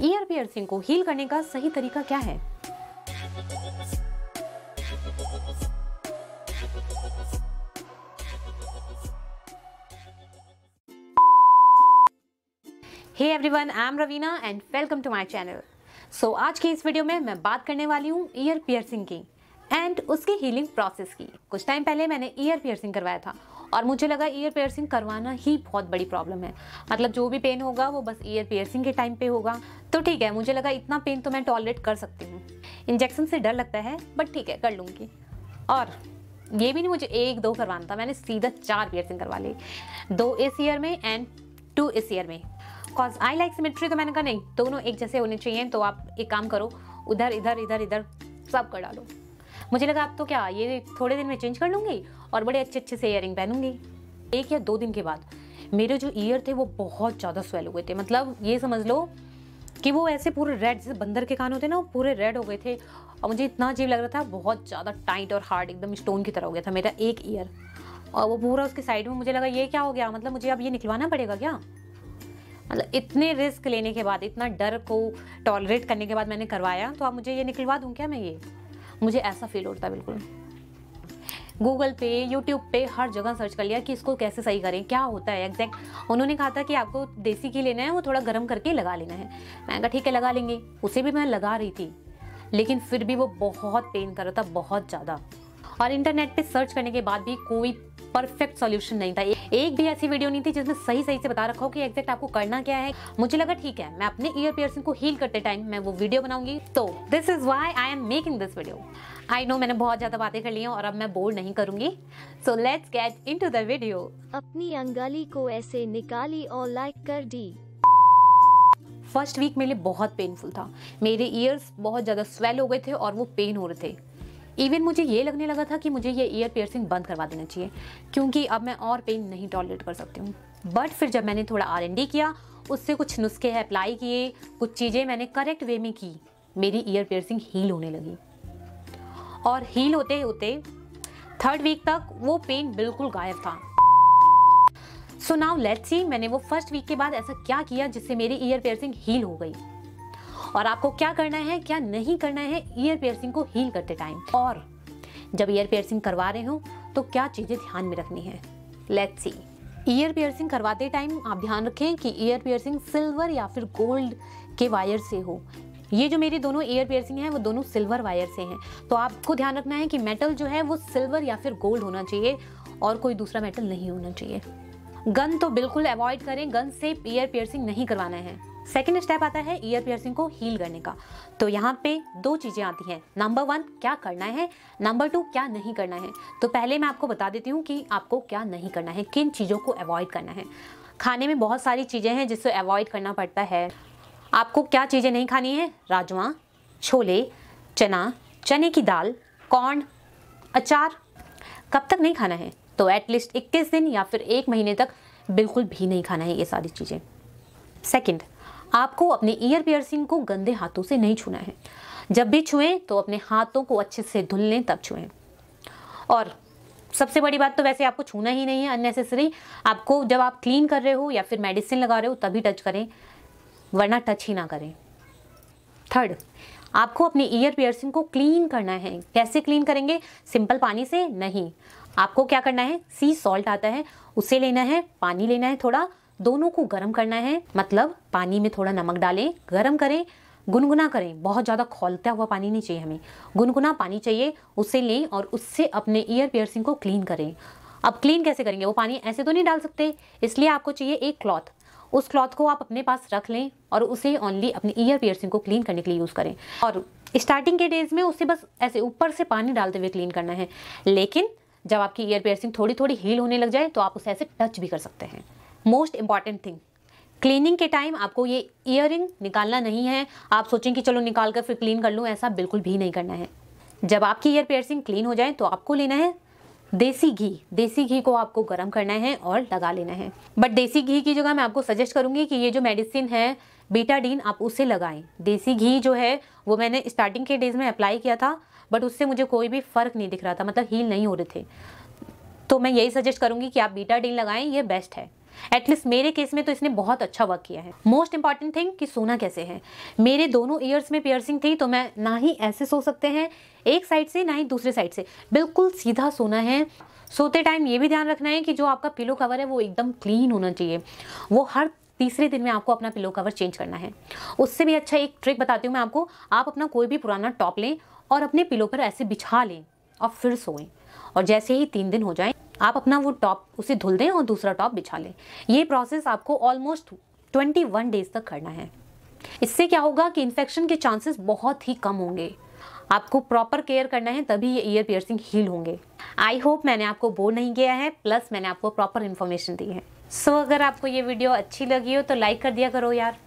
Year piercing को heal करने का सही तरीका क्या है? Hey everyone I am Raveena and welcome to my channel so आज के इस वीडियो में मैं बात करने वाली हूँ ईयर पियर्सिंग की एंड उसकी हीलिंग प्रोसेस की। कुछ टाइम पहले मैंने ईयर पियर्सिंग करवाया था। और मुझे लगा ईयर पियर्सिंग करवाना ही बहुत बड़ी प्रॉब्लम है। मतलब जो भी पेन होगा, वो बस ईयर पियर्सिंग के टाइम पे होगा। तो ठीक है, मुझे लगा इतना पेन तो मैं टॉलरेट कर सकती हूँ। इंजेक्शन से डर लगता है बट ठीक है, कर लूँगी। और ये भी नहीं, मुझे एक दो करवाना था। मैंने सीधा चार पियर्सिंग करवा ली। दो इस ईयर में एंड टू इस ईयर में। कॉज आई लाइक सिमेट्री तो मैंने कहा, नहीं, दोनों एक जैसे होने चाहिए तो आप एक काम करो, उधर, इधर इधर इधर, सब कर डालो। मुझे लगा, अब तो क्या, ये थोड़े दिन में चेंज कर लूँगी और बड़े अच्छे अच्छे से इयरिंग पहनूँगी? एक या दो दिन के बाद मेरे जो ईयर थे वो बहुत ज़्यादा स्वेल हुए थे। मतलब ये समझ लो कि वो ऐसे पूरे रेड जैसे बंदर के कान होते ना, वो पूरे रेड हो गए थे और मुझे इतना अजीब लग रहा था, बहुत ज़्यादा टाइट और हार्ड एकदम स्टोन की तरह हो गया था मेरा एक ईयर और वो पूरा उसके साइड में मुझे लगा, ये क्या हो गया? मतलब मुझे अब ये निकलवाना पड़ेगा क्या? मतलब इतने रिस्क लेने के बाद, इतना डर को टॉलरेट करने के बाद मैंने करवाया तो अब मुझे ये निकलवा दूँ क्या मैं ये? मुझे ऐसा फील होता है बिल्कुल। गूगल पे यूट्यूब पे हर जगह सर्च कर लिया कि इसको कैसे सही करें, क्या होता है एग्जैक्ट उन्होंने कहा था कि आपको देसी घी लेना है, वो थोड़ा गर्म करके लगा लेना है। मैंने कहा, ठीक है, लगा लेंगे। उसे भी मैं लगा रही थी, लेकिन फिर भी वो बहुत पेन कर रहा था, बहुत ज़्यादा। और इंटरनेट पे सर्च करने के बाद भी कोई परफेक्ट सॉल्यूशन नहीं था। एक भी ऐसी वीडियो नहीं थी जिसमें सही सही से बता रखा हो कि एग्जैक्ट आपको करना क्या है। मुझे लगा ठीक है मैं अपने ईयर पियर्सिंग को हील करते टाइम मैं वो वीडियो बनाऊँगी। तो this is why I am making this video I know मैंने बहुत ज़्यादा बातें कर ली हैं और अब मैं बोर नहीं करूँगी। So let's get into the video अपनी अंगाली को ऐसे निकाली और लाइक कर दी। फ़र्स्ट वीक मेरे लिए बहुत पेनफुल था। मेरे ईयर्स बहुत ज़्यादा स्वेल हो गए थे और वो पेन हो रहे थे। इवन मुझे ये लगने लगा था कि मुझे ये ईयर पियर्सिंग बंद करवा देना चाहिए, क्योंकि अब मैं और पेन नहीं टॉलरेट कर सकती हूँ। बट फिर जब मैंने थोड़ा आर किया, उससे कुछ नुस्खे अप्लाई किए, कुछ चीज़ें मैंने करेक्ट वे में की, मेरी ईयर पियर्सिंग हील होने लगी। और हील होते होते थर्ड वीक तक वो पेन बिल्कुल गायब था। सो नाउ लेट्स सी मैंने वो फ़र्स्ट वीक के बाद ऐसा क्या किया जिससे मेरी ईयर पियर्सिंग हील हो गई। और आपको क्या करना है, क्या नहीं करना है ईयर पियर्सिंग को हील करते टाइम और जब ईयर पियर्सिंग करवा रहे हो तो क्या चीज़ें ध्यान में रखनी है? लेट्स सी ईयर पियर्सिंग करवाते टाइम आप ध्यान रखें कि ईयर पियर्सिंग सिल्वर या फिर गोल्ड के वायर से हो. ये जो मेरी दोनों ईयर पियर्सिंग है, वो दोनों सिल्वर वायर से हैं. तो आपको ध्यान रखना है कि मेटल जो है, वो सिल्वर या फिर गोल्ड होना चाहिए और कोई दूसरा मेटल नहीं होना चाहिए. गन तो बिल्कुल अवॉइड करें गन से ईयर पियर्सिंग नहीं करवाना है. सेकेंड स्टेप आता है ईयर पियर्सिंग को हील करने का। तो यहाँ पे दो चीज़ें आती हैं। नंबर वन क्या करना है? नंबर टू क्या नहीं करना है? तो पहले मैं आपको बता देती हूँ कि आपको क्या नहीं करना है, किन चीज़ों को अवॉइड करना है। खाने में बहुत सारी चीज़ें हैं जिससे अवॉइड करना पड़ता है। आपको क्या चीज़ें नहीं खानी है? राजमा, छोले, चना, चने की दाल कॉर्न अचार। कब तक नहीं खाना है? तो एटलीस्ट 21 दिन या फिर एक महीने तक बिल्कुल भी नहीं खाना है ये सारी चीज़ें। सेकंड आपको अपने ईयर पियर्सिंग को गंदे हाथों से नहीं छूना है। जब भी छुएँ तो अपने हाथों को अच्छे से धुल लें, तब छुएँ। और सबसे बड़ी बात तो वैसे आपको छूना ही नहीं है अननेसेसरी आपको जब आप क्लीन कर रहे हो या फिर मेडिसिन लगा रहे हो, तभी टच करें, वरना टच ही ना करें। थर्ड आपको अपने ईयर पियर्सिंग को क्लीन करना है। कैसे क्लीन करेंगे? सिंपल पानी से नहीं। आपको क्या करना है? सी सॉल्ट आता है, उसे लेना है, पानी लेना है थोड़ा, दोनों को गर्म करना है मतलब पानी में थोड़ा नमक डालें, गर्म करें, गुनगुना करें, बहुत ज़्यादा खोलता हुआ पानी नहीं चाहिए हमें, गुनगुना पानी चाहिए, उसे लें और उससे अपने ईयर पियर्सिंग को क्लीन करें। अब क्लीन कैसे करेंगे? वो पानी ऐसे तो नहीं डाल सकते, इसलिए आपको चाहिए एक क्लॉथ उस क्लॉथ को आप अपने पास रख लें और उसे ओनली अपने ईयर पियर्सिंग को क्लीन करने के लिए यूज़ करें। और स्टार्टिंग के डेज़ में उसे बस ऐसे ऊपर से पानी डालते हुए क्लीन करना है, लेकिन जब आपकी ईयर पियर्सिंग थोड़ी थोड़ी हील होने लग जाए तो आप उसे ऐसे टच भी कर सकते हैं। मोस्ट इंपॉर्टेंट थिंग क्लीनिंग के टाइम आपको ये इयर निकालना नहीं है। आप सोचें कि चलो निकाल कर फिर क्लीन कर लूँ, ऐसा बिल्कुल भी नहीं करना है। जब आपकी ईयर पियर्सिंग क्लीन हो जाए तो आपको लेना है देसी घी। देसी घी को आपको गर्म करना है और लगा लेना है। बट देसी घी की जगह मैं आपको सजेस्ट करूँगी कि ये जो मेडिसिन है बीटाडीन आप उसे लगाएँ। देसी घी जो है, वो मैंने स्टार्टिंग के डेज़ में अप्लाई किया था। बट उससे मुझे कोई भी फ़र्क नहीं दिख रहा था मतलब हील नहीं हो रहे थे। तो मैं यही सजेस्ट करूँगी कि आप बीटाडीन लगाएँ, ये बेस्ट है। एटलीस्ट मेरे केस में तो इसने बहुत अच्छा वर्क किया है। मोस्ट इंपॉर्टेंट थिंग कि सोना कैसे है। मेरे दोनों ईयर्स में पियर्सिंग थी तो मैं ना ही ऐसे सो सकते हैं, एक साइड से, ना ही दूसरे साइड से। बिल्कुल सीधा सोना है। सोते टाइम ये भी ध्यान रखना है कि जो आपका पिलो कवर है, वो एकदम क्लीन होना चाहिए। वो हर तीसरे दिन में आपको अपना पिलो कवर चेंज करना है। उससे भी अच्छा एक ट्रिक बताती हूँ मैं आपको। आप अपना कोई भी पुराना टॉप लें और अपने पिलो पर ऐसे बिछा लें और फिर सोएँ। और जैसे ही तीन दिन हो जाए आप अपना वो टॉप उसे धुल दें और दूसरा टॉप बिछा लें। ये प्रोसेस आपको ऑलमोस्ट ट्वेंटी वन डेज़ तक करना है। इससे क्या होगा कि इन्फेक्शन के चांसेस बहुत ही कम होंगे। आपको प्रॉपर केयर करना है तभी ये ईयर पियर्सिंग हील होंगे। आई होप मैंने आपको बोर नहीं किया है प्लस मैंने आपको प्रॉपर इन्फॉर्मेशन दी है। सो so, अगर आपको ये वीडियो अच्छी लगी हो तो लाइक कर दिया करो यार।